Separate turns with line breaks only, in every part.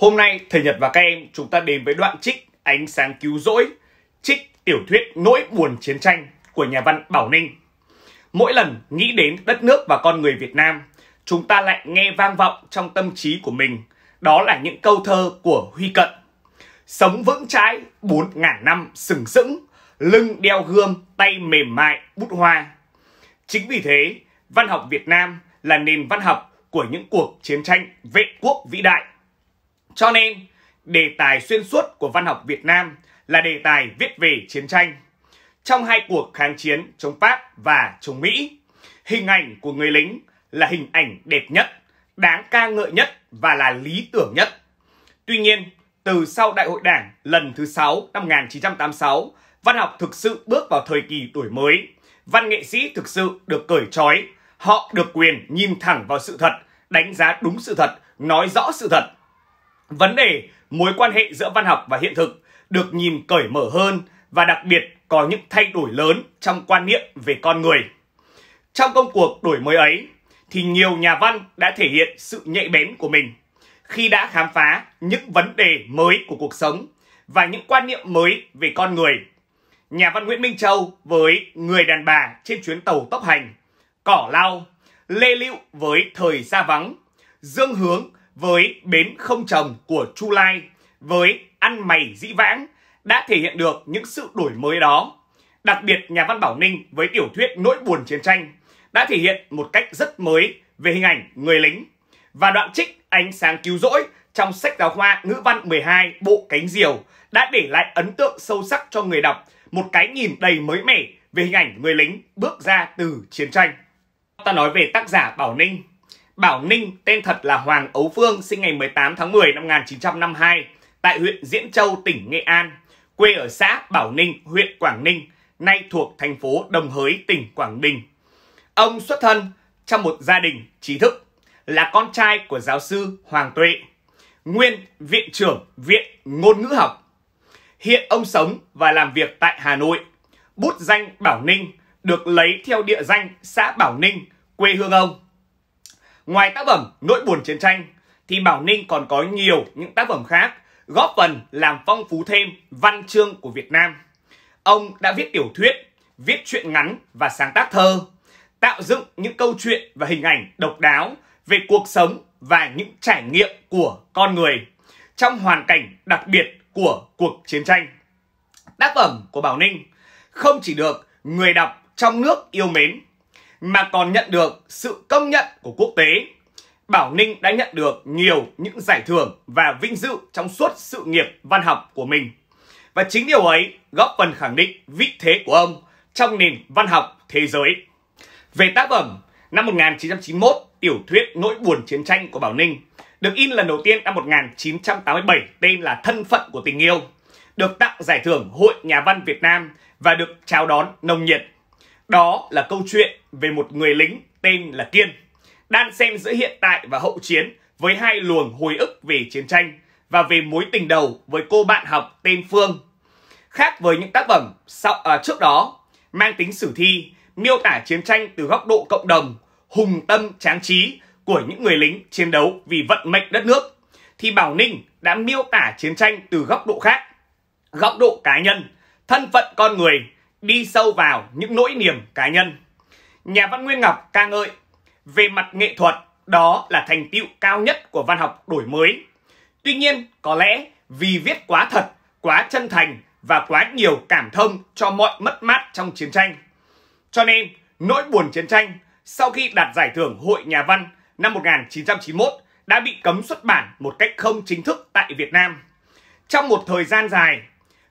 Hôm nay thầy Nhật và các em chúng ta đến với đoạn trích Ánh sáng cứu rỗi, trích tiểu thuyết Nỗi buồn chiến tranh của nhà văn Bảo Ninh. Mỗi lần nghĩ đến đất nước và con người Việt Nam, chúng ta lại nghe vang vọng trong tâm trí của mình. Đó là những câu thơ của Huy Cận. Sống vững trái bốn ngàn năm sừng sững, lưng đeo gươm, tay mềm mại, bút hoa. Chính vì thế, văn học Việt Nam là nền văn học của những cuộc chiến tranh vệ quốc vĩ đại. Cho nên, đề tài xuyên suốt của văn học Việt Nam là đề tài viết về chiến tranh. Trong hai cuộc kháng chiến chống Pháp và chống Mỹ, hình ảnh của người lính là hình ảnh đẹp nhất, đáng ca ngợi nhất và là lý tưởng nhất. Tuy nhiên, từ sau Đại hội Đảng lần thứ 6 năm 1986, văn học thực sự bước vào thời kỳ đổi mới. Văn nghệ sĩ thực sự được cởi trói, họ được quyền nhìn thẳng vào sự thật, đánh giá đúng sự thật, nói rõ sự thật. Vấn đề mối quan hệ giữa văn học và hiện thực được nhìn cởi mở hơn và đặc biệt có những thay đổi lớn trong quan niệm về con người. Trong công cuộc đổi mới ấy thì nhiều nhà văn đã thể hiện sự nhạy bén của mình khi đã khám phá những vấn đề mới của cuộc sống và những quan niệm mới về con người. Nhà văn Nguyễn Minh Châu với Người đàn bà trên chuyến tàu tốc hành, Cỏ lau, Lê Lựu với Thời xa vắng, Dương Hướng với Bến không chồng của Chu Lai, với Ăn mày dĩ vãng đã thể hiện được những sự đổi mới đó. Đặc biệt nhà văn Bảo Ninh với tiểu thuyết Nỗi buồn chiến tranh đã thể hiện một cách rất mới về hình ảnh người lính. Và đoạn trích Ánh sáng cứu rỗi trong sách giáo khoa ngữ văn 12 Bộ Cánh Diều đã để lại ấn tượng sâu sắc cho người đọc một cái nhìn đầy mới mẻ về hình ảnh người lính bước ra từ chiến tranh. Ta nói về tác giả Bảo Ninh. Bảo Ninh tên thật là Hoàng Ấu Phương sinh ngày 18 tháng 10 năm 1952 tại huyện Diễn Châu, tỉnh Nghệ An, quê ở xã Bảo Ninh, huyện Quảng Ninh, nay thuộc thành phố Đồng Hới, tỉnh Quảng Bình. Ông xuất thân trong một gia đình trí thức, là con trai của giáo sư Hoàng Tuệ, nguyên viện trưởng Viện Ngôn ngữ học. Hiện ông sống và làm việc tại Hà Nội. Bút danh Bảo Ninh được lấy theo địa danh xã Bảo Ninh, quê hương ông. Ngoài tác phẩm Nỗi buồn chiến tranh thì Bảo Ninh còn có nhiều những tác phẩm khác góp phần làm phong phú thêm văn chương của Việt Nam. Ông đã viết tiểu thuyết, viết truyện ngắn và sáng tác thơ, tạo dựng những câu chuyện và hình ảnh độc đáo về cuộc sống và những trải nghiệm của con người trong hoàn cảnh đặc biệt của cuộc chiến tranh. Tác phẩm của Bảo Ninh không chỉ được người đọc trong nước yêu mến mà còn nhận được sự công nhận của quốc tế. Bảo Ninh đã nhận được nhiều những giải thưởng và vinh dự trong suốt sự nghiệp văn học của mình. Và chính điều ấy góp phần khẳng định vị thế của ông trong nền văn học thế giới. Về tác phẩm, năm 1991, tiểu thuyết Nỗi buồn chiến tranh của Bảo Ninh được in lần đầu tiên năm 1987 tên là Thân phận của tình yêu, được tặng giải thưởng Hội Nhà văn Việt Nam và được chào đón nồng nhiệt. Đó là câu chuyện về một người lính tên là Kiên, đan xen giữa hiện tại và hậu chiến với hai luồng hồi ức về chiến tranh và về mối tình đầu với cô bạn học tên Phương. Khác với những tác phẩm sau, à, trước đó, mang tính sử thi, miêu tả chiến tranh từ góc độ cộng đồng, hùng tâm tráng trí của những người lính chiến đấu vì vận mệnh đất nước, thì Bảo Ninh đã miêu tả chiến tranh từ góc độ khác, góc độ cá nhân, thân phận con người, đi sâu vào những nỗi niềm cá nhân. Nhà văn Nguyên Ngọc ca ngợi về mặt nghệ thuật, đó là thành tựu cao nhất của văn học đổi mới. Tuy nhiên, có lẽ vì viết quá thật, quá chân thành và quá nhiều cảm thông cho mọi mất mát trong chiến tranh. Cho nên, nỗi buồn chiến tranh sau khi đạt giải thưởng Hội Nhà văn năm 1991 đã bị cấm xuất bản một cách không chính thức tại Việt Nam. Trong một thời gian dài,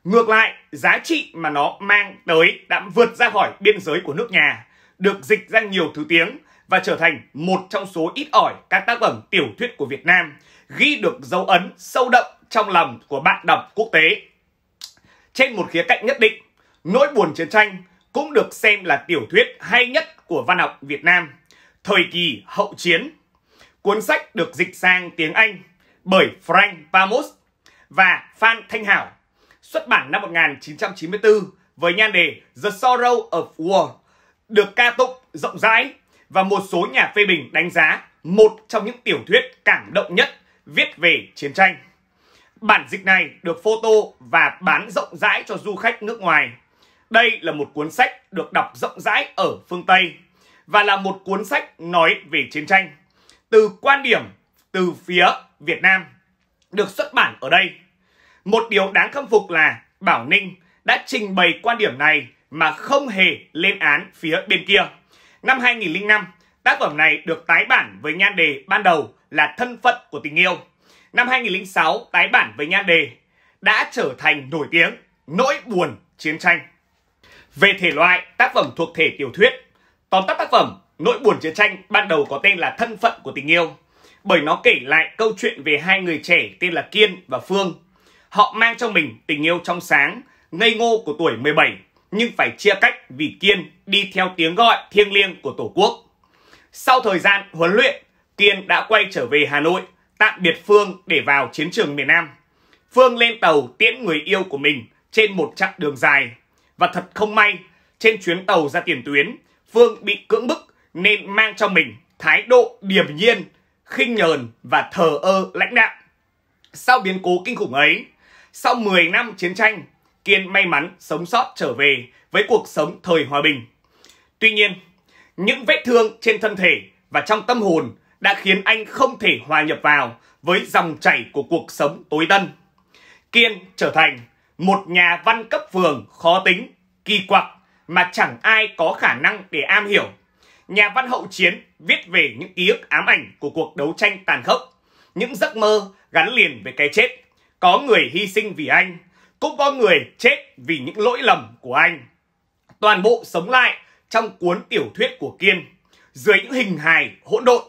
ngược lại, giá trị mà nó mang tới đã vượt ra khỏi biên giới của nước nhà, được dịch ra nhiều thứ tiếng và trở thành một trong số ít ỏi các tác phẩm tiểu thuyết của Việt Nam ghi được dấu ấn sâu đậm trong lòng của bạn đọc quốc tế. Trên một khía cạnh nhất định, Nỗi buồn chiến tranh cũng được xem là tiểu thuyết hay nhất của văn học Việt Nam, thời kỳ hậu chiến. Cuốn sách được dịch sang tiếng Anh bởi Frank Pamos và Phan Thanh Hảo, xuất bản năm 1994 với nhan đề The Sorrow of War, được ca tụng rộng rãi và một số nhà phê bình đánh giá một trong những tiểu thuyết cảm động nhất viết về chiến tranh. Bản dịch này được photo và bán rộng rãi cho du khách nước ngoài. Đây là một cuốn sách được đọc rộng rãi ở phương Tây và là một cuốn sách nói về chiến tranh từ quan điểm từ phía Việt Nam được xuất bản ở đây. Một điều đáng khâm phục là Bảo Ninh đã trình bày quan điểm này mà không hề lên án phía bên kia. Năm 2005, tác phẩm này được tái bản với nhan đề ban đầu là Thân phận của tình yêu. Năm 2006, tái bản với nhan đề đã trở thành nổi tiếng Nỗi buồn chiến tranh. Về thể loại, tác phẩm thuộc thể tiểu thuyết. Tóm tắt tác phẩm, Nỗi buồn chiến tranh ban đầu có tên là Thân phận của tình yêu bởi nó kể lại câu chuyện về hai người trẻ tên là Kiên và Phương. Họ mang trong mình tình yêu trong sáng, ngây ngô của tuổi 17 nhưng phải chia cách vì Kiên đi theo tiếng gọi thiêng liêng của Tổ quốc. Sau thời gian huấn luyện, Kiên đã quay trở về Hà Nội, tạm biệt Phương để vào chiến trường miền Nam. Phương lên tàu tiễn người yêu của mình trên một chặng đường dài. Và thật không may, trên chuyến tàu ra tiền tuyến, Phương bị cưỡng bức nên mang trong mình thái độ điềm nhiên, khinh nhờn và thờ ơ lãnh đạo. Sau biến cố kinh khủng ấy, sau 10 năm chiến tranh, Kiên may mắn sống sót trở về với cuộc sống thời hòa bình. Tuy nhiên, những vết thương trên thân thể và trong tâm hồn đã khiến anh không thể hòa nhập vào với dòng chảy của cuộc sống tối tân. Kiên trở thành một nhà văn cấp phường khó tính, kỳ quặc mà chẳng ai có khả năng để am hiểu. Nhà văn hậu chiến viết về những ký ức ám ảnh của cuộc đấu tranh tàn khốc, những giấc mơ gắn liền với cái chết. Có người hy sinh vì anh, cũng có người chết vì những lỗi lầm của anh. Toàn bộ sống lại trong cuốn tiểu thuyết của Kiên, dưới những hình hài hỗn độn.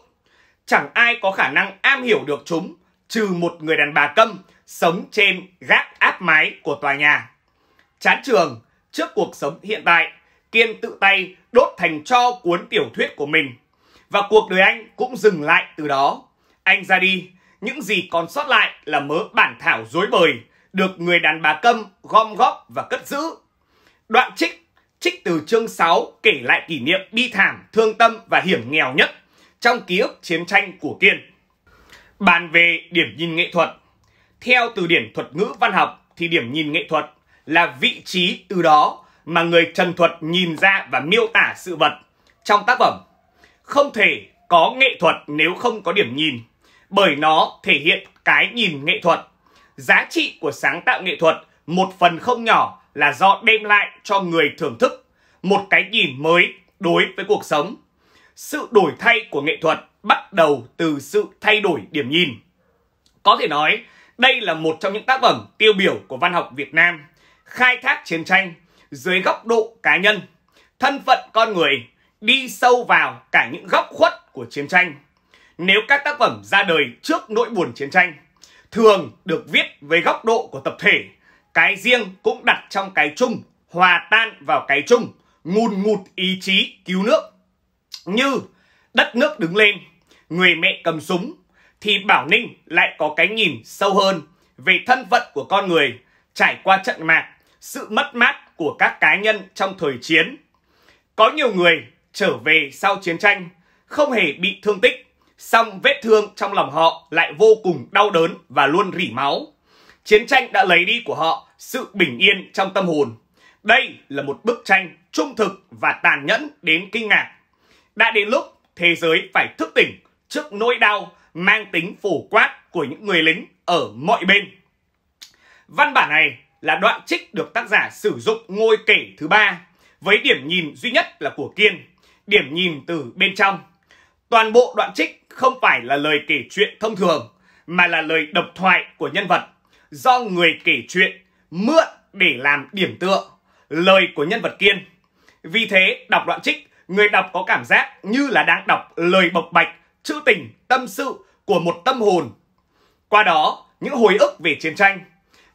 Chẳng ai có khả năng am hiểu được chúng, trừ một người đàn bà câm sống trên gác áp mái của tòa nhà. Chán trường, trước cuộc sống hiện tại, Kiên tự tay đốt thành cho cuốn tiểu thuyết của mình. Và cuộc đời anh cũng dừng lại từ đó. Anh ra đi, những gì còn sót lại là mớ bản thảo dối bời, được người đàn bà câm gom góp và cất giữ. Đoạn trích, trích từ chương 6 kể lại kỷ niệm bi thảm, thương tâm và hiểm nghèo nhất trong ký ức chiến tranh của Kiên. Bàn về điểm nhìn nghệ thuật, theo từ điển thuật ngữ văn học thì điểm nhìn nghệ thuật là vị trí từ đó mà người trần thuật nhìn ra và miêu tả sự vật trong tác phẩm. Không thể có nghệ thuật nếu không có điểm nhìn, bởi nó thể hiện cái nhìn nghệ thuật. Giá trị của sáng tạo nghệ thuật một phần không nhỏ là do đem lại cho người thưởng thức một cái nhìn mới đối với cuộc sống. Sự đổi thay của nghệ thuật bắt đầu từ sự thay đổi điểm nhìn. Có thể nói, đây là một trong những tác phẩm tiêu biểu của văn học Việt Nam, khai thác chiến tranh dưới góc độ cá nhân, thân phận con người, đi sâu vào cả những góc khuất của chiến tranh. Nếu các tác phẩm ra đời trước nỗi buồn chiến tranh, thường được viết với góc độ của tập thể, cái riêng cũng đặt trong cái chung, hòa tan vào cái chung, ngùn ngụt ý chí cứu nước. Như đất nước đứng lên, người mẹ cầm súng, thì Bảo Ninh lại có cái nhìn sâu hơn về thân phận của con người trải qua trận mạc, sự mất mát của các cá nhân trong thời chiến. Có nhiều người trở về sau chiến tranh không hề bị thương tích, song vết thương trong lòng họ lại vô cùng đau đớn và luôn rỉ máu. Chiến tranh đã lấy đi của họ sự bình yên trong tâm hồn. Đây là một bức tranh trung thực và tàn nhẫn đến kinh ngạc. Đã đến lúc thế giới phải thức tỉnh trước nỗi đau mang tính phổ quát của những người lính ở mọi bên. Văn bản này là đoạn trích được tác giả sử dụng ngôi kể thứ ba với điểm nhìn duy nhất là của Kiên, điểm nhìn từ bên trong. Toàn bộ đoạn trích không phải là lời kể chuyện thông thường mà là lời độc thoại của nhân vật do người kể chuyện mượn để làm điểm tựa lời của nhân vật Kiên. Vì thế, đọc đoạn trích, người đọc có cảm giác như là đang đọc lời bộc bạch, trữ tình, tâm sự của một tâm hồn. Qua đó, những hồi ức về chiến tranh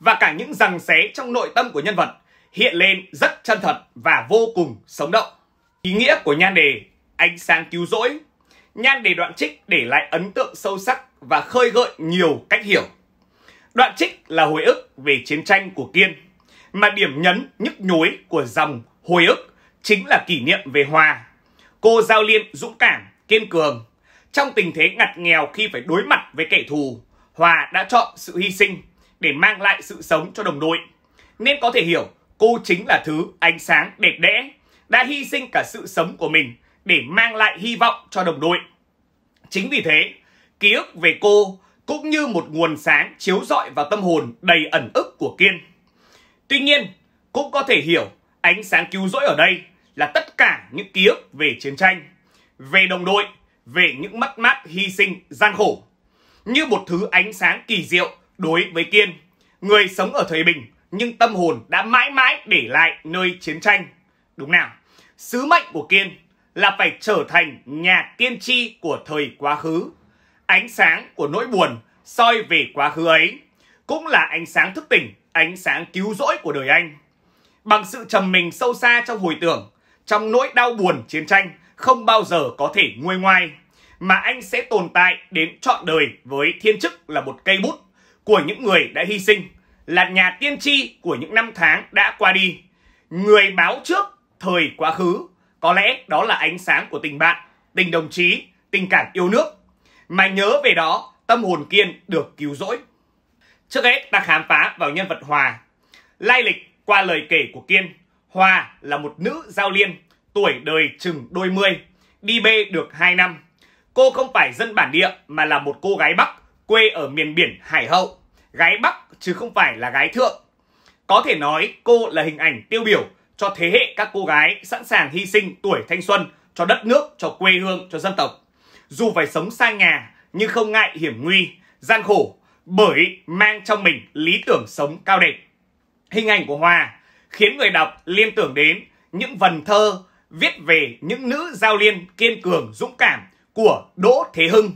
và cả những rằng xé trong nội tâm của nhân vật hiện lên rất chân thật và vô cùng sống động. Ý nghĩa của nhan đề Ánh sáng cứu rỗi Nhan đề đoạn trích để lại ấn tượng sâu sắc và khơi gợi nhiều cách hiểu. Đoạn trích là hồi ức về chiến tranh của Kiên, mà điểm nhấn nhức nhối của dòng hồi ức chính là kỷ niệm về Hòa. Cô Giao Liên dũng cảm, kiên cường. Trong tình thế ngặt nghèo khi phải đối mặt với kẻ thù, Hòa đã chọn sự hy sinh để mang lại sự sống cho đồng đội. Nên có thể hiểu cô chính là thứ ánh sáng đẹp đẽ, đã hy sinh cả sự sống của mình để mang lại hy vọng cho đồng đội. Chính vì thế, ký ức về cô cũng như một nguồn sáng chiếu rọi vào tâm hồn đầy ẩn ức của Kiên. Tuy nhiên, cũng có thể hiểu ánh sáng cứu rỗi ở đây là tất cả những ký ức về chiến tranh, về đồng đội, về những mất mát hy sinh gian khổ. Như một thứ ánh sáng kỳ diệu đối với Kiên, người sống ở thời bình nhưng tâm hồn đã mãi mãi để lại nơi chiến tranh. Đúng nào? Sứ mệnh của Kiên là phải trở thành nhà tiên tri của thời quá khứ. Ánh sáng của nỗi buồn soi về quá khứ ấy cũng là ánh sáng thức tỉnh, ánh sáng cứu rỗi của đời anh. Bằng sự trầm mình sâu xa trong hồi tưởng, trong nỗi đau buồn chiến tranh không bao giờ có thể nguôi ngoai, mà anh sẽ tồn tại đến trọn đời với thiên chức là một cây bút của những người đã hy sinh, là nhà tiên tri của những năm tháng đã qua đi, người báo trước thời quá khứ có lẽ đó là ánh sáng của tình bạn, tình đồng chí, tình cảm yêu nước. Mà nhớ về đó, tâm hồn Kiên được cứu rỗi. Trước hết ta khám phá vào nhân vật Hòa. Lai lịch qua lời kể của Kiên, Hòa là một nữ giao liên, tuổi đời chừng đôi mươi, đi bê được 2 năm. Cô không phải dân bản địa mà là một cô gái Bắc, quê ở miền biển Hải Hậu. Gái Bắc chứ không phải là gái thượng. Có thể nói cô là hình ảnh tiêu biểu cho thế hệ các cô gái sẵn sàng hy sinh tuổi thanh xuân cho đất nước, cho quê hương, cho dân tộc. Dù phải sống xa nhà nhưng không ngại hiểm nguy, gian khổ bởi mang trong mình lý tưởng sống cao đẹp. Hình ảnh của Hòa khiến người đọc liên tưởng đến những vần thơ viết về những nữ giao liên kiên cường dũng cảm của Đỗ Thế Hưng.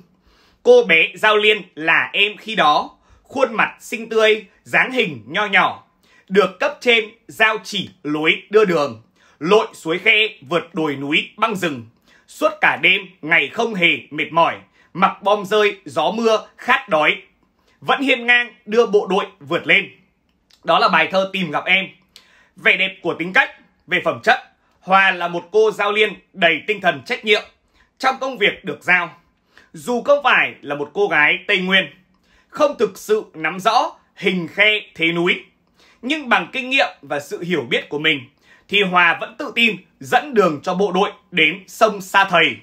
Cô bé giao liên là em khi đó, khuôn mặt xinh tươi, dáng hình nho nhỏ, được cấp trên giao chỉ lối đưa đường, lội suối khe vượt đồi núi băng rừng. Suốt cả đêm, ngày không hề mệt mỏi, mặc bom rơi, gió mưa, khát đói. Vẫn hiên ngang đưa bộ đội vượt lên. Đó là bài thơ Tìm gặp em. Vẻ đẹp của tính cách, về phẩm chất, Hòa là một cô giao liên đầy tinh thần trách nhiệm trong công việc được giao. Dù không phải là một cô gái Tây Nguyên, không thực sự nắm rõ hình khe thế núi, nhưng bằng kinh nghiệm và sự hiểu biết của mình thì Hòa vẫn tự tin dẫn đường cho bộ đội đến sông Sa Thầy.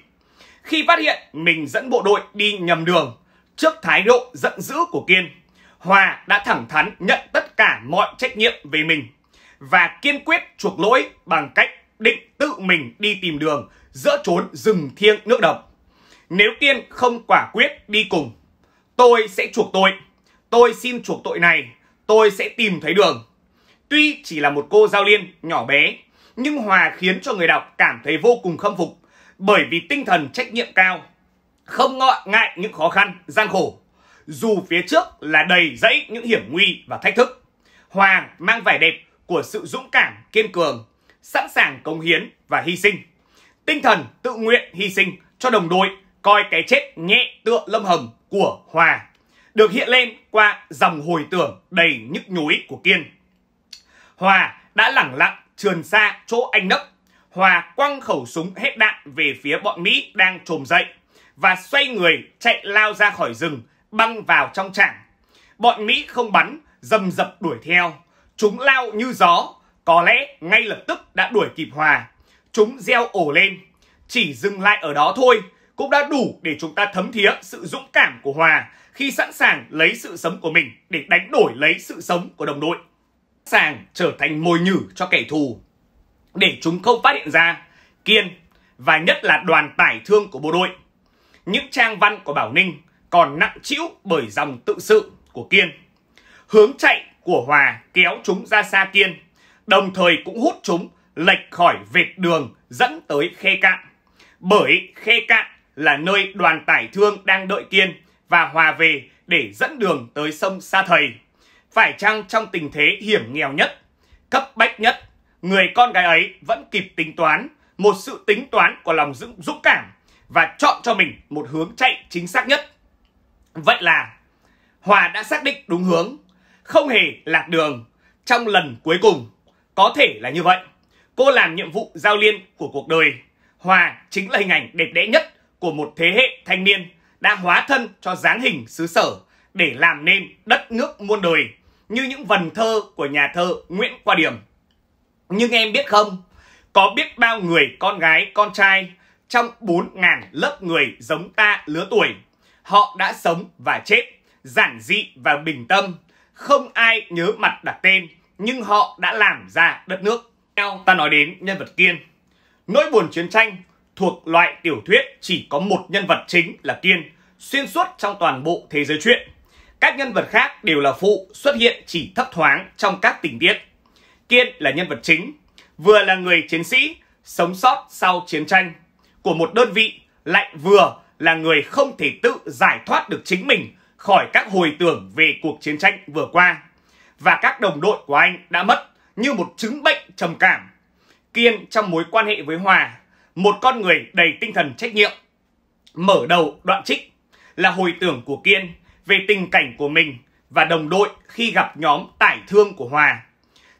Khi phát hiện mình dẫn bộ đội đi nhầm đường, trước thái độ giận dữ của Kiên, Hòa đã thẳng thắn nhận tất cả mọi trách nhiệm về mình và kiên quyết chuộc lỗi bằng cách định tự mình đi tìm đường giữa trốn rừng thiêng nước độc. Nếu Kiên không quả quyết đi cùng, tôi sẽ chuộc tội. Tôi xin chuộc tội này tôi sẽ tìm thấy đường. Tuy chỉ là một cô giao liên nhỏ bé, nhưng Hòa khiến cho người đọc cảm thấy vô cùng khâm phục bởi vì tinh thần trách nhiệm cao, không ngại ngại những khó khăn, gian khổ. Dù phía trước là đầy dẫy những hiểm nguy và thách thức, Hòa mang vẻ đẹp của sự dũng cảm, kiên cường, sẵn sàng cống hiến và hy sinh. Tinh thần tự nguyện hy sinh cho đồng đội coi cái chết nhẹ tựa lâm hầm của Hòa được hiện lên qua dòng hồi tưởng đầy nhức nhối của Kiên. Hòa đã lẳng lặng trườn xa chỗ anh nấp. Hòa quăng khẩu súng hết đạn về phía bọn Mỹ đang trồm dậy và xoay người chạy lao ra khỏi rừng băng vào trong trảng. Bọn Mỹ không bắn, dầm dập đuổi theo. Chúng lao như gió, có lẽ ngay lập tức đã đuổi kịp Hòa. Chúng gieo ổ lên, chỉ dừng lại ở đó thôi cũng đã đủ để chúng ta thấm thía sự dũng cảm của Hòa khi sẵn sàng lấy sự sống của mình để đánh đổi lấy sự sống của đồng đội. Sàng trở thành mồi nhử cho kẻ thù để chúng không phát hiện ra Kiên và nhất là đoàn tải thương của bộ đội. Những trang văn của Bảo Ninh còn nặng trĩu bởi dòng tự sự của Kiên. Hướng chạy của Hòa kéo chúng ra xa Kiên, đồng thời cũng hút chúng lệch khỏi vệt đường dẫn tới khe cạn. Bởi khe cạn là nơi đoàn tải thương đang đợi Kiên và Hòa về để dẫn đường tới sông Sa Thầy. Phải chăng trong tình thế hiểm nghèo nhất, cấp bách nhất, người con gái ấy vẫn kịp tính toán một sự tính toán của lòng dũng, dũng cảm và chọn cho mình một hướng chạy chính xác nhất. Vậy là Hòa đã xác định đúng hướng, không hề lạc đường trong lần cuối cùng. Có thể là như vậy. Cô làm nhiệm vụ giao liên của cuộc đời. Hòa chính là hình ảnh đẹp đẽ nhất của một thế hệ thanh niên đã hóa thân cho dáng hình xứ sở để làm nên đất nước muôn đời, như những vần thơ của nhà thơ Nguyễn Qua Điểm. Nhưng em biết không, có biết bao người con gái, con trai trong 4.000 lớp người giống ta lứa tuổi. Họ đã sống và chết, giản dị và bình tâm. Không ai nhớ mặt đặt tên, nhưng họ đã làm ra đất nước. Theo ta nói đến nhân vật Kiên. Nỗi buồn chiến tranh thuộc loại tiểu thuyết chỉ có một nhân vật chính là Kiên, xuyên suốt trong toàn bộ thế giới truyện. Các nhân vật khác đều là phụ, xuất hiện chỉ thấp thoáng trong các tình tiết. Kiên là nhân vật chính, vừa là người chiến sĩ sống sót sau chiến tranh của một đơn vị, lại vừa là người không thể tự giải thoát được chính mình khỏi các hồi tưởng về cuộc chiến tranh vừa qua. Và các đồng đội của anh đã mất như một chứng bệnh trầm cảm. Kiên trong mối quan hệ với Hòa, một con người đầy tinh thần trách nhiệm. Mở đầu đoạn trích là hồi tưởng của Kiên về tình cảnh của mình và đồng đội khi gặp nhóm tải thương của Hòa.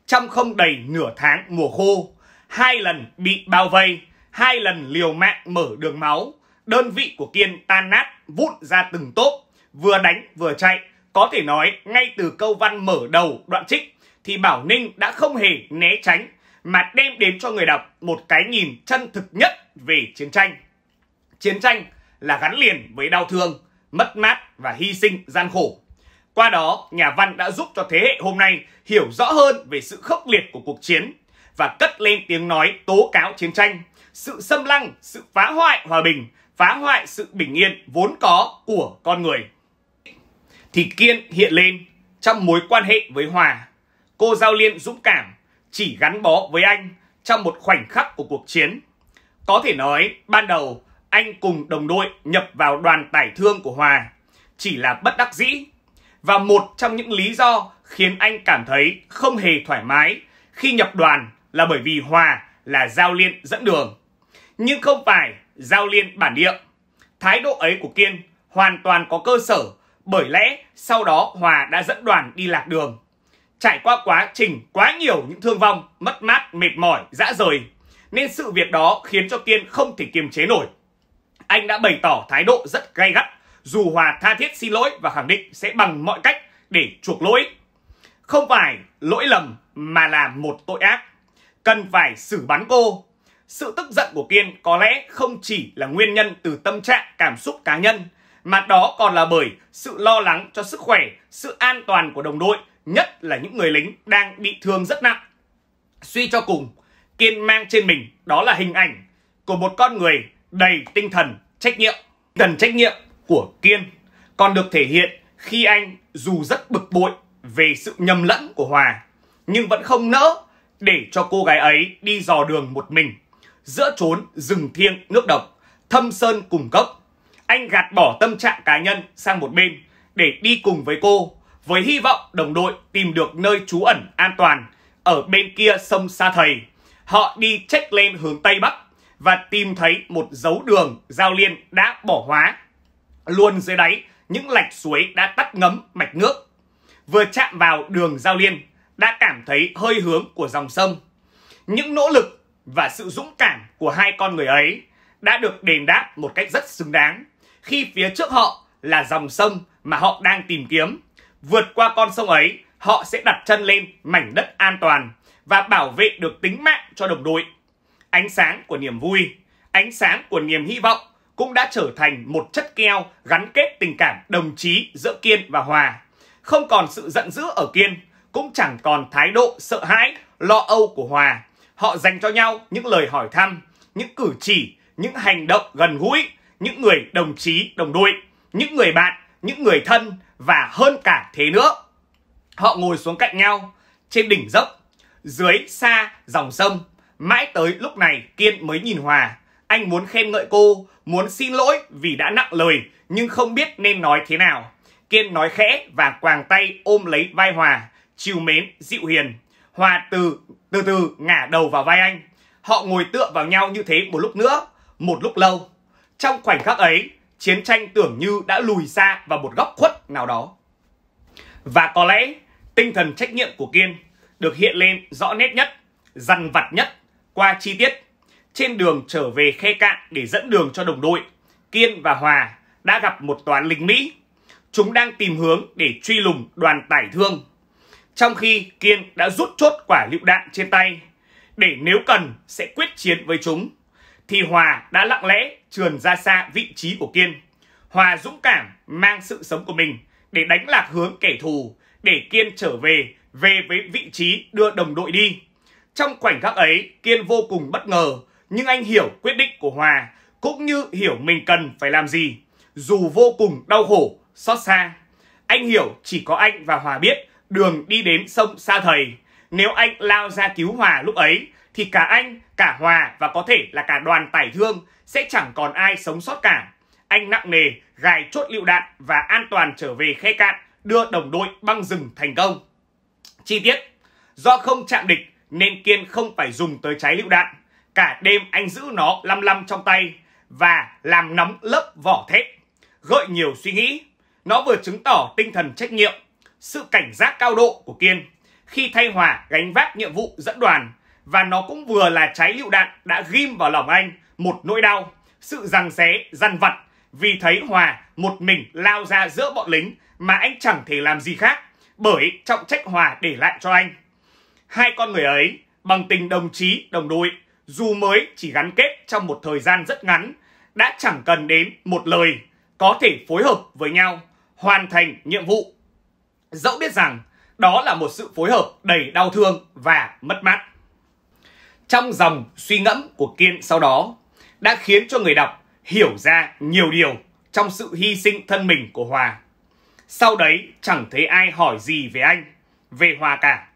Trong không đầy nửa tháng mùa khô, hai lần bị bao vây, hai lần liều mạng mở đường máu, đơn vị của Kiên tan nát vụn ra từng tốp, vừa đánh vừa chạy. Có thể nói ngay từ câu văn mở đầu đoạn trích thì Bảo Ninh đã không hề né tránh mà đem đến cho người đọc một cái nhìn chân thực nhất về chiến tranh. Chiến tranh là gắn liền với đau thương, mất mát và hy sinh gian khổ. Qua đó, nhà văn đã giúp cho thế hệ hôm nay hiểu rõ hơn về sự khốc liệt của cuộc chiến và cất lên tiếng nói tố cáo chiến tranh, sự xâm lăng, sự phá hoại hòa bình, phá hoại sự bình yên vốn có của con người. Thì Kiên hiện lên trong mối quan hệ với Hòa. Cô Giao Liên dũng cảm, chỉ gắn bó với anh trong một khoảnh khắc của cuộc chiến. Có thể nói, ban đầu anh cùng đồng đội nhập vào đoàn tải thương của Hòa chỉ là bất đắc dĩ. Và một trong những lý do khiến anh cảm thấy không hề thoải mái khi nhập đoàn là bởi vì Hòa là Giao Liên dẫn đường. Nhưng không phải Giao Liên bản địa. Thái độ ấy của Kiên hoàn toàn có cơ sở bởi lẽ sau đó Hòa đã dẫn đoàn đi lạc đường. Trải qua quá trình quá nhiều những thương vong, mất mát, mệt mỏi, dã rời. Nên sự việc đó khiến cho Kiên không thể kiềm chế nổi. Anh đã bày tỏ thái độ rất gay gắt, dù Hòa tha thiết xin lỗi và khẳng định sẽ bằng mọi cách để chuộc lỗi. Không phải lỗi lầm mà là một tội ác. Cần phải xử bắn cô. Sự tức giận của Kiên có lẽ không chỉ là nguyên nhân từ tâm trạng cảm xúc cá nhân, mà đó còn là bởi sự lo lắng cho sức khỏe, sự an toàn của đồng đội, nhất là những người lính đang bị thương rất nặng. Suy cho cùng, Kiên mang trên mình đó là hình ảnh của một con người đầy tinh thần trách nhiệm. Tinh trách nhiệm của Kiên còn được thể hiện khi anh dù rất bực bội về sự nhầm lẫn của Hòa, nhưng vẫn không nỡ để cho cô gái ấy đi dò đường một mình giữa chốn rừng thiêng nước độc, thâm sơn cùng cốc. Anh gạt bỏ tâm trạng cá nhân sang một bên để đi cùng với cô với hy vọng đồng đội tìm được nơi trú ẩn an toàn ở bên kia sông Sa Thầy. Họ đi trách lên hướng Tây Bắc và tìm thấy một dấu đường giao liên đã bỏ hóa. Luôn dưới đáy, những lạch suối đã tắt ngấm mạch nước. Vừa chạm vào đường giao liên, đã cảm thấy hơi hướng của dòng sông. Những nỗ lực và sự dũng cảm của hai con người ấy đã được đền đáp một cách rất xứng đáng khi phía trước họ là dòng sông mà họ đang tìm kiếm. Vượt qua con sông ấy, họ sẽ đặt chân lên mảnh đất an toàn và bảo vệ được tính mạng cho đồng đội ánh sáng của niềm vui, ánh sáng của niềm hy vọng cũng đã trở thành một chất keo gắn kết tình cảm đồng chí giữa Kiên và Hòa. Không còn sự giận dữ ở Kiên, cũng chẳng còn thái độ sợ hãi, lo âu của Hòa. Họ dành cho nhau những lời hỏi thăm, những cử chỉ, những hành động gần gũi, những người đồng chí, đồng đội, những người bạn, những người thân và hơn cả thế nữa. Họ ngồi xuống cạnh nhau trên đỉnh dốc, dưới xa dòng sông Mãi tới lúc này Kiên mới nhìn Hòa. Anh muốn khen ngợi cô, muốn xin lỗi vì đã nặng lời nhưng không biết nên nói thế nào. Kiên nói khẽ và quàng tay ôm lấy vai Hòa, chiều mến, dịu hiền. Hòa từ từ từ ngả đầu vào vai anh. Họ ngồi tựa vào nhau như thế một lúc nữa, một lúc lâu. Trong khoảnh khắc ấy, chiến tranh tưởng như đã lùi xa vào một góc khuất nào đó. Và có lẽ tinh thần trách nhiệm của Kiên được hiện lên rõ nét nhất, dằn vặt nhất qua chi tiết, trên đường trở về khe cạn để dẫn đường cho đồng đội, Kiên và Hòa đã gặp một toán lính Mỹ. Chúng đang tìm hướng để truy lùng đoàn tải thương. trong khi Kiên đã rút chốt quả lựu đạn trên tay để nếu cần sẽ quyết chiến với chúng, thì Hòa đã lặng lẽ trườn ra xa vị trí của Kiên. Hòa dũng cảm mang sự sống của mình để đánh lạc hướng kẻ thù, để Kiên trở về, về với vị trí đưa đồng đội đi. Trong khoảnh khắc ấy, Kiên vô cùng bất ngờ, nhưng anh hiểu quyết định của Hòa, cũng như hiểu mình cần phải làm gì. Dù vô cùng đau khổ, xót xa. Anh hiểu chỉ có anh và Hòa biết đường đi đến sông Sa Thầy. Nếu anh lao ra cứu Hòa lúc ấy, thì cả anh, cả Hòa và có thể là cả đoàn tải thương sẽ chẳng còn ai sống sót cả. Anh nặng nề gài chốt lựu đạn và an toàn trở về khe cạn, đưa đồng đội băng rừng thành công. Chi tiết, do không chạm địch nên Kiên không phải dùng tới trái lựu đạn. Cả đêm anh giữ nó lăm lăm trong tay và làm nóng lớp vỏ thép. Gợi nhiều suy nghĩ, nó vừa chứng tỏ tinh thần trách nhiệm, sự cảnh giác cao độ của Kiên khi thay Hòa gánh vác nhiệm vụ dẫn đoàn và nó cũng vừa là trái lựu đạn đã ghim vào lòng anh một nỗi đau, sự rằng xé, dằn vặt vì thấy Hòa một mình lao ra giữa bọn lính mà anh chẳng thể làm gì khác bởi trọng trách Hòa để lại cho anh. Hai con người ấy bằng tình đồng chí, đồng đội dù mới chỉ gắn kết trong một thời gian rất ngắn đã chẳng cần đến một lời có thể phối hợp với nhau hoàn thành nhiệm vụ. Dẫu biết rằng đó là một sự phối hợp đầy đau thương và mất mát. Trong dòng suy ngẫm của Kiên sau đó đã khiến cho người đọc hiểu ra nhiều điều trong sự hy sinh thân mình của Hòa. Sau đấy chẳng thấy ai hỏi gì về anh, về Hòa cả.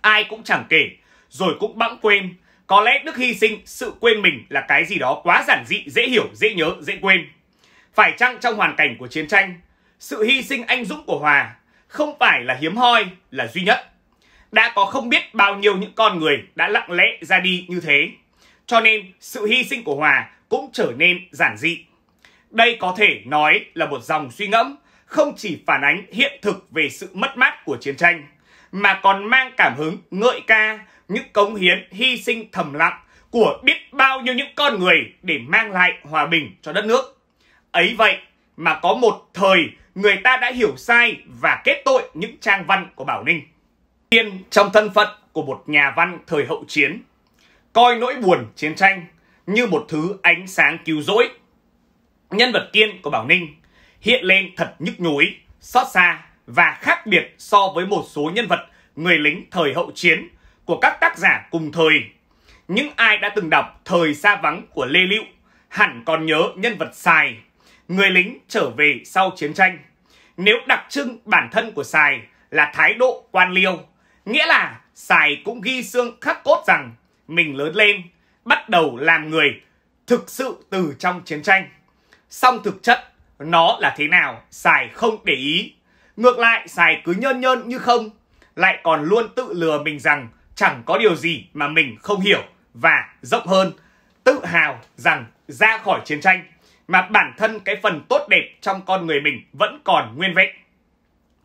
Ai cũng chẳng kể, rồi cũng bẵng quên. Có lẽ Đức hy sinh sự quên mình là cái gì đó quá giản dị, dễ hiểu, dễ nhớ, dễ quên. Phải chăng trong hoàn cảnh của chiến tranh, sự hy sinh anh dũng của Hòa không phải là hiếm hoi, là duy nhất. Đã có không biết bao nhiêu những con người đã lặng lẽ ra đi như thế. Cho nên sự hy sinh của Hòa cũng trở nên giản dị. Đây có thể nói là một dòng suy ngẫm không chỉ phản ánh hiện thực về sự mất mát của chiến tranh, mà còn mang cảm hứng ngợi ca những cống hiến hy sinh thầm lặng của biết bao nhiêu những con người để mang lại hòa bình cho đất nước. Ấy vậy mà có một thời người ta đã hiểu sai và kết tội những trang văn của Bảo Ninh. Tiên trong thân phận của một nhà văn thời hậu chiến, coi nỗi buồn chiến tranh như một thứ ánh sáng cứu rỗi. Nhân vật Kiên của Bảo Ninh hiện lên thật nhức nhối, xót xa và khác biệt so với một số nhân vật người lính thời hậu chiến của các tác giả cùng thời. Những ai đã từng đọc Thời xa vắng của Lê Lựu hẳn còn nhớ nhân vật Sài, người lính trở về sau chiến tranh. Nếu đặc trưng bản thân của Sài là thái độ quan liêu, nghĩa là Sài cũng ghi xương khắc cốt rằng mình lớn lên, bắt đầu làm người thực sự từ trong chiến tranh. Song thực chất nó là thế nào Sài không để ý. Ngược lại Sài cứ nhơn nhơn như không, lại còn luôn tự lừa mình rằng chẳng có điều gì mà mình không hiểu và rộng hơn, tự hào rằng ra khỏi chiến tranh mà bản thân cái phần tốt đẹp trong con người mình vẫn còn nguyên vẹn.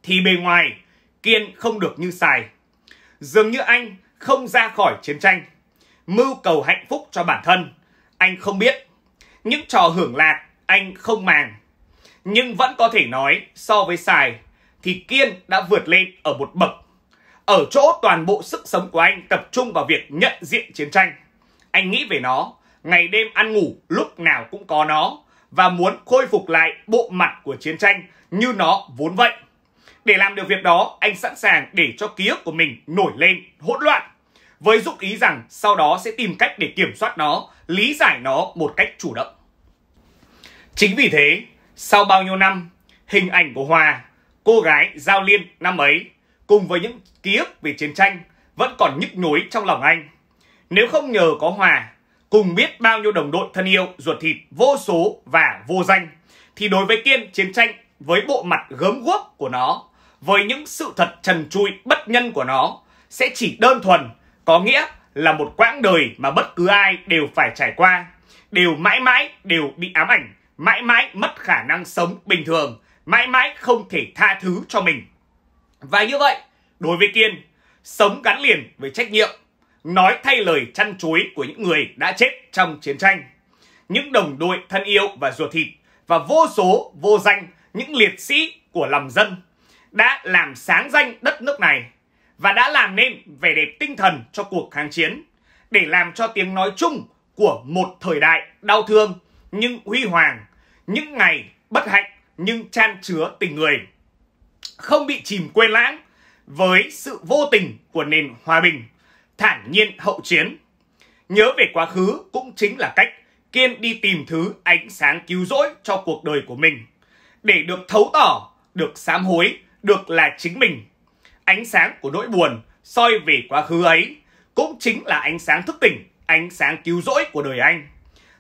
Thì bề ngoài, Kiên không được như Sài. Dường như anh không ra khỏi chiến tranh, mưu cầu hạnh phúc cho bản thân. Anh không biết. Những trò hưởng lạc, anh không màng. Nhưng vẫn có thể nói, so với Sài, thì Kiên đã vượt lên ở một bậc. Ở chỗ toàn bộ sức sống của anh tập trung vào việc nhận diện chiến tranh. Anh nghĩ về nó, ngày đêm ăn ngủ lúc nào cũng có nó và muốn khôi phục lại bộ mặt của chiến tranh như nó vốn vậy. Để làm được việc đó, anh sẵn sàng để cho ký ức của mình nổi lên hỗn loạn với dụng ý rằng sau đó sẽ tìm cách để kiểm soát nó, lý giải nó một cách chủ động. Chính vì thế, sau bao nhiêu năm, hình ảnh của Hòa, cô gái Giao Liên năm ấy, cùng với những ký ức về chiến tranh vẫn còn nhức nhối trong lòng anh. Nếu không nhờ có Hòa, cùng biết bao nhiêu đồng đội thân yêu, ruột thịt, vô số và vô danh, thì đối với Kiên, chiến tranh với bộ mặt gớm guốc của nó, với những sự thật trần trụi bất nhân của nó, sẽ chỉ đơn thuần có nghĩa là một quãng đời mà bất cứ ai đều phải trải qua, đều mãi mãi đều bị ám ảnh, mãi mãi mất khả năng sống bình thường, mãi mãi không thể tha thứ cho mình. Và như vậy, đối với Kiên, sống gắn liền với trách nhiệm, nói thay lời chăn chuối của những người đã chết trong chiến tranh. Những đồng đội thân yêu và ruột thịt và vô số vô danh những liệt sĩ của lòng dân đã làm sáng danh đất nước này và đã làm nên vẻ đẹp tinh thần cho cuộc kháng chiến để làm cho tiếng nói chung của một thời đại đau thương nhưng huy hoàng, những ngày bất hạnh nhưng chan chứa tình người. Không bị chìm quên lãng với sự vô tình của nền hòa bình, thản nhiên hậu chiến. Nhớ về quá khứ cũng chính là cách Kiên đi tìm thứ ánh sáng cứu rỗi cho cuộc đời của mình. Để được thấu tỏ, được sám hối, được là chính mình. Ánh sáng của nỗi buồn soi về quá khứ ấy cũng chính là ánh sáng thức tỉnh, ánh sáng cứu rỗi của đời anh.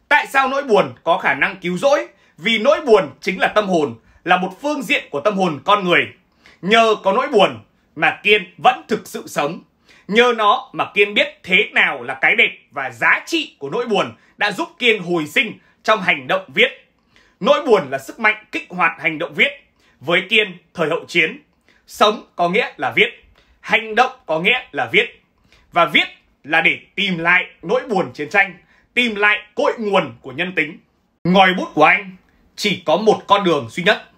Tại sao nỗi buồn có khả năng cứu rỗi? Vì nỗi buồn chính là tâm hồn, là một phương diện của tâm hồn con người. Nhờ có nỗi buồn mà Kiên vẫn thực sự sống. Nhờ nó mà Kiên biết thế nào là cái đẹp và giá trị của nỗi buồn đã giúp Kiên hồi sinh trong hành động viết. Nỗi buồn là sức mạnh kích hoạt hành động viết. Với Kiên, thời hậu chiến, sống có nghĩa là viết, hành động có nghĩa là viết. Và viết là để tìm lại nỗi buồn chiến tranh, tìm lại cội nguồn của nhân tính. Ngòi bút của anh chỉ có một con đường duy nhất.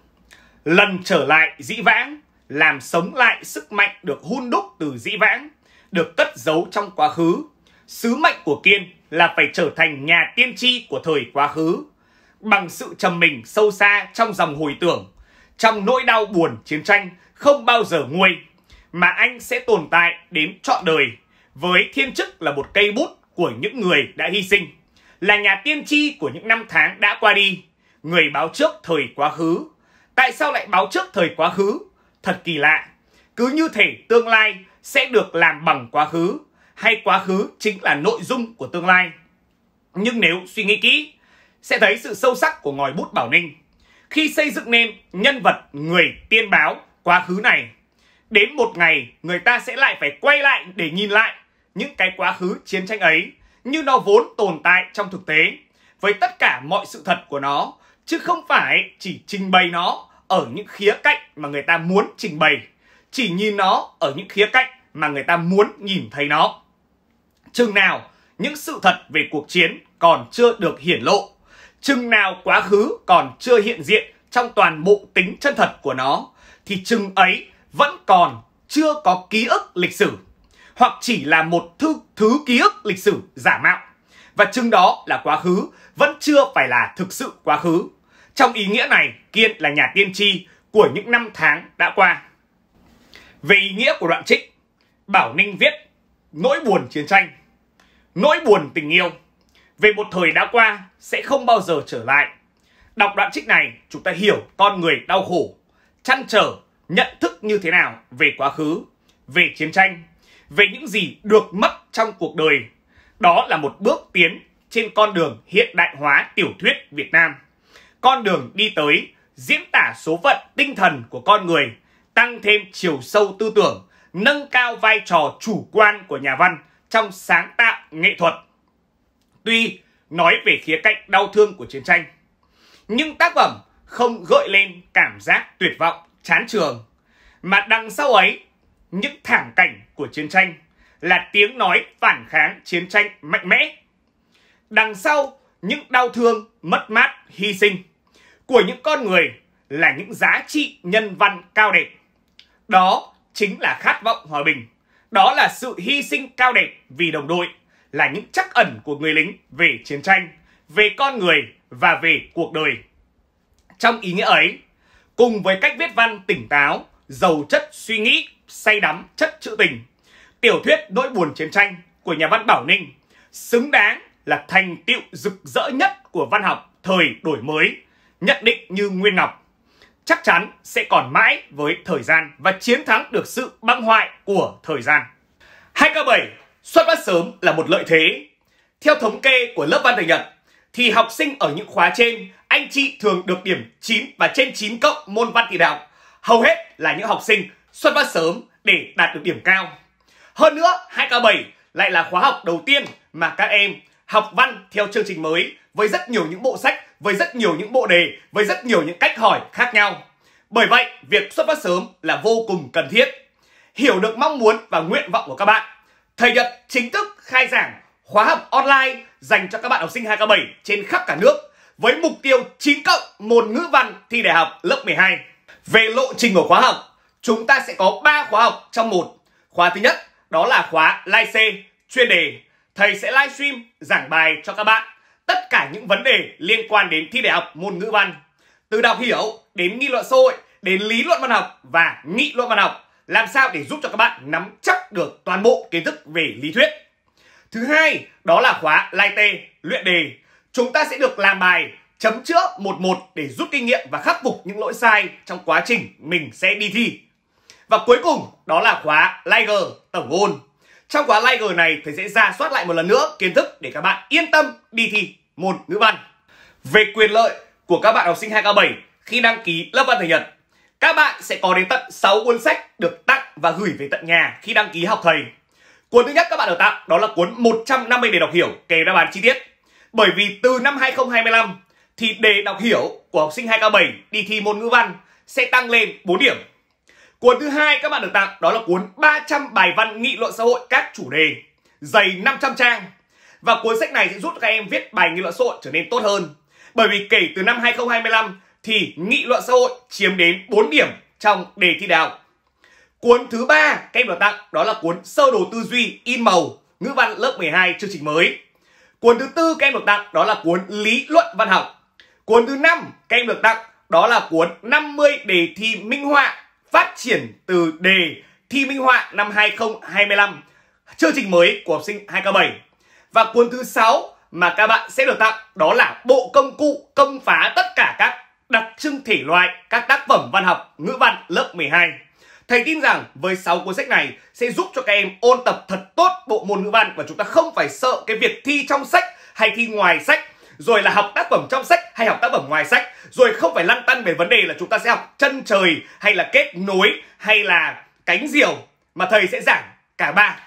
Lần trở lại dĩ vãng, làm sống lại sức mạnh được hun đúc từ dĩ vãng, được cất giấu trong quá khứ. Sứ mệnh của Kiên là phải trở thành nhà tiên tri của thời quá khứ. Bằng sự trầm mình sâu xa trong dòng hồi tưởng, trong nỗi đau buồn chiến tranh không bao giờ nguôi, mà anh sẽ tồn tại đến trọn đời với thiên chức là một cây bút của những người đã hy sinh, là nhà tiên tri của những năm tháng đã qua đi, người báo trước thời quá khứ. Tại sao lại báo trước thời quá khứ? Thật kỳ lạ. Cứ như thể tương lai sẽ được làm bằng quá khứ, hay quá khứ chính là nội dung của tương lai. Nhưng nếu suy nghĩ kỹ, sẽ thấy sự sâu sắc của ngòi bút Bảo Ninh. Khi xây dựng nên nhân vật người tiên báo quá khứ này, đến một ngày người ta sẽ lại phải quay lại để nhìn lại những cái quá khứ chiến tranh ấy như nó vốn tồn tại trong thực tế với tất cả mọi sự thật của nó chứ không phải chỉ trình bày nó ở những khía cạnh mà người ta muốn trình bày chỉ nhìn nó ở những khía cạnh mà người ta muốn nhìn thấy nó. Chừng nào những sự thật về cuộc chiến còn chưa được hiển lộ chừng nào quá khứ còn chưa hiện diện trong toàn bộ tính chân thật của nó thì chừng ấy vẫn còn chưa có ký ức lịch sử hoặc chỉ là một thứ, thứ ký ức lịch sử giả mạo. Và chừng đó là quá khứ vẫn chưa phải là thực sự quá khứ. Trong ý nghĩa này, Kiên là nhà tiên tri của những năm tháng đã qua. Về ý nghĩa của đoạn trích, Bảo Ninh viết Nỗi buồn chiến tranh, nỗi buồn tình yêu về một thời đã qua sẽ không bao giờ trở lại. Đọc đoạn trích này, chúng ta hiểu con người đau khổ, chăn trở, nhận thức như thế nào về quá khứ, về chiến tranh về những gì được mất trong cuộc đời. Đó là một bước tiến trên con đường hiện đại hóa tiểu thuyết Việt Nam. Con đường đi tới diễn tả số phận tinh thần của con người, tăng thêm chiều sâu tư tưởng, nâng cao vai trò chủ quan của nhà văn trong sáng tạo nghệ thuật. Tuy nói về khía cạnh đau thương của chiến tranh, nhưng tác phẩm không gợi lên cảm giác tuyệt vọng, chán trường, mà đằng sau ấy những thảm cảnh của chiến tranh là tiếng nói phản kháng chiến tranh mạnh mẽ. Đằng sau những đau thương, mất mát, hy sinh của những con người là những giá trị nhân văn cao đẹp. Đó chính là khát vọng hòa bình. Đó là sự hy sinh cao đẹp vì đồng đội, là những chắc ẩn của người lính về chiến tranh, về con người và về cuộc đời. Trong ý nghĩa ấy, cùng với cách viết văn tỉnh táo, giàu chất suy nghĩ say đắm chất trữ tình. Tiểu thuyết Nỗi buồn chiến tranh của nhà văn Bảo Ninh xứng đáng là thành tựu rực rỡ nhất của văn học thời đổi mới, nhận định như Nguyên Ngọc. Chắc chắn sẽ còn mãi với thời gian và chiến thắng được sự băng hoại của thời gian. 2K7 xuất phát sớm là một lợi thế. Theo thống kê của lớp văn thời Nhật, thì học sinh ở những khóa trên, anh chị thường được điểm 9 và trên 9 cộng môn văn thị đạo. Hầu hết là những học sinh xuất phát sớm để đạt được điểm cao. Hơn nữa, 2K7 lại là khóa học đầu tiên mà các em học văn theo chương trình mới với rất nhiều những bộ sách, với rất nhiều những bộ đề, với rất nhiều những cách hỏi khác nhau. Bởi vậy, việc xuất phát sớm là vô cùng cần thiết. Hiểu được mong muốn và nguyện vọng của các bạn, thầy Nhật chính thức khai giảng khóa học online dành cho các bạn học sinh 2K7 trên khắp cả nước với mục tiêu 9 cộng môn ngữ văn thi đại học lớp 12. Về lộ trình của khóa học, chúng ta sẽ có 3 khóa học trong một. Khóa thứ nhất đó là khóa Live C chuyên đề. Thầy sẽ livestream giảng bài cho các bạn tất cả những vấn đề liên quan đến thi đại học môn ngữ văn. Từ đọc hiểu đến nghị luận xã hội, đến lý luận văn học và nghị luận văn học. Làm sao để giúp cho các bạn nắm chắc được toàn bộ kiến thức về lý thuyết. Thứ hai, đó là khóa Lai Tê, luyện đề. Chúng ta sẽ được làm bài chấm chữa một một để rút kinh nghiệm và khắc phục những lỗi sai trong quá trình mình sẽ đi thi. Và cuối cùng, đó là khóa Liger, tổng ôn. Trong khóa Liger này, thầy sẽ ra soát lại một lần nữa kiến thức để các bạn yên tâm đi thi môn ngữ văn. Về quyền lợi của các bạn học sinh 2K7 khi đăng ký lớp văn thể nhật, các bạn sẽ có đến tận 6 cuốn sách được tặng và gửi về tận nhà khi đăng ký học thầy. Cuốn thứ nhất các bạn được tặng đó là cuốn 150 đề đọc hiểu kèm đáp án chi tiết. Bởi vì từ năm 2025 thì đề đọc hiểu của học sinh 2K7 đi thi môn ngữ văn sẽ tăng lên 4 điểm. Cuốn thứ hai các bạn được tặng đó là cuốn 300 bài văn nghị luận xã hội các chủ đề, dày 500 trang. Và cuốn sách này sẽ giúp các em viết bài nghị luận xã hội trở nên tốt hơn. Bởi vì kể từ năm 2025 thì nghị luận xã hội chiếm đến 4 điểm trong đề thi đại học. Cuốn thứ ba các em được tặng, đó là cuốn sơ đồ tư duy in màu, ngữ văn lớp 12 chương trình mới. Cuốn thứ tư các em được tặng, đó là cuốn lý luận văn học. Cuốn thứ năm các em được tặng, đó là cuốn 50 đề thi minh họa phát triển từ đề thi minh họa năm 2025 chương trình mới của học sinh 2K7. Và cuốn thứ sáu mà các bạn sẽ được tặng, đó là bộ công cụ công phá tất cả các đặc trưng thể loại các tác phẩm văn học, ngữ văn lớp 12. Thầy tin rằng với 6 cuốn sách này sẽ giúp cho các em ôn tập thật tốt bộ môn ngữ văn và chúng ta không phải sợ cái việc thi trong sách hay thi ngoài sách, rồi là học tác phẩm trong sách hay học tác phẩm ngoài sách, rồi không phải lăn tăn về vấn đề là chúng ta sẽ học chân trời hay là kết nối hay là cánh diều mà thầy sẽ giảng cả ba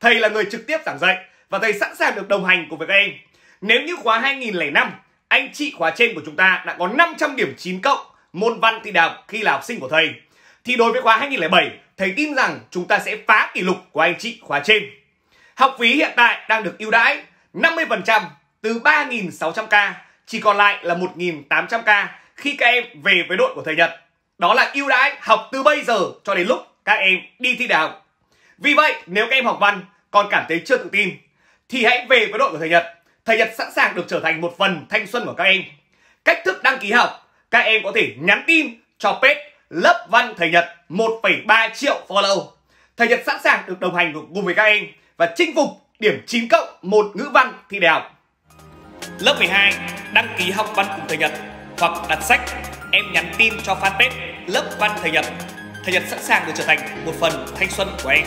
thầy là người trực tiếp giảng dạy và thầy sẵn sàng được đồng hành cùng với các em nếu như khóa 2005 anh chị khóa trên của chúng ta đã có 500 điểm 9 cộng môn văn thi đại học khi là học sinh của thầy thì đối với khóa 2007 thầy tin rằng chúng ta sẽ phá kỷ lục của anh chị khóa trên học phí hiện tại đang được ưu đãi 50% từ 3.600k chỉ còn lại là 1.800k khi các em về với đội của thầy Nhật. Đó là ưu đãi học từ bây giờ cho đến lúc các em đi thi đại học. Vì vậy, nếu các em học văn còn cảm thấy chưa tự tin thì hãy về với đội của thầy Nhật. Thầy Nhật sẵn sàng được trở thành một phần thanh xuân của các em. Cách thức đăng ký học, các em có thể nhắn tin cho page lớp văn thầy Nhật 1,3 triệu follow. Thầy Nhật sẵn sàng được đồng hành cùng với các em và chinh phục điểm 9 cộng một ngữ văn thi đại học. Lớp 12 đăng ký học văn cùng thầy Nhật hoặc đặt sách em nhắn tin cho fanpage lớp văn thầy Nhật. Thầy Nhật sẵn sàng được trở thành một phần thanh xuân của em.